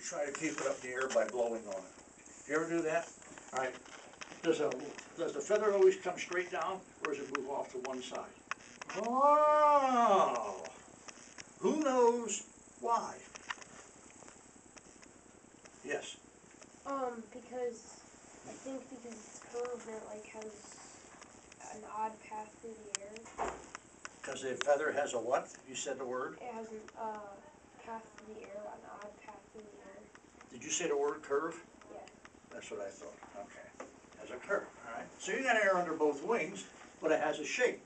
you try to keep it up in the air by blowing on it. You ever do that? Alright, does a, does the feather always come straight down, or does it move off to one side? Oh, who knows why? Yes, Um, because I think because it's curved and it like has an odd path through the air. cause the feather has a what? You said the word? It has an uh path through the air, an odd path through the air. Did you say the word curve? Yeah. That's what I thought, okay. Has a curve, alright. So you got air under both wings, but it has a shape.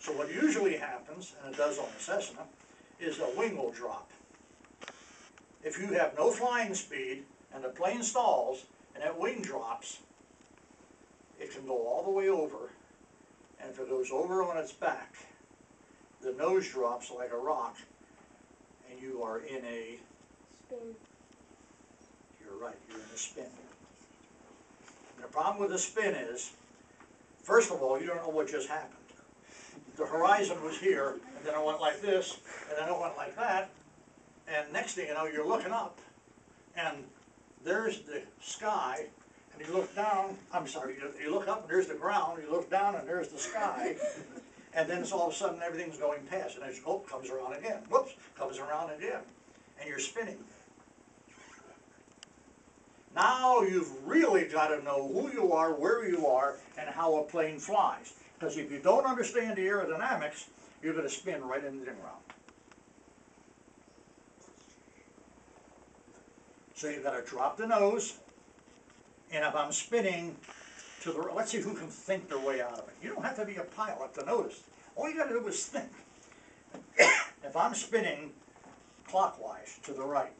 So what usually happens, and it does on the Cessna, is the wing will drop. If you have no flying speed and the plane stalls and that wing drops, it can go all the way over. And if it goes over on its back, the nose drops like a rock and you are in a Spin. you're right, you're in a spin. And the problem with a spin is, first of all, you don't know what just happened. The horizon was here, and then it went like this, and then it went like that, and next thing you know, you're looking up, and there's the sky, and you look down, I'm sorry, you, you look up and there's the ground, you look down and there's the sky, and then it's all of a sudden everything's going past, and it's, oh, comes around again, whoops, comes around again, and you're spinning. Now you've really got to know who you are, where you are, and how a plane flies. Because if you don't understand the aerodynamics, you're going to spin right into the ground. So you've got to drop the nose, and if I'm spinning to the, let's see who can think their way out of it. You don't have to be a pilot to notice. All you got to do is think. if I'm spinning clockwise to the right,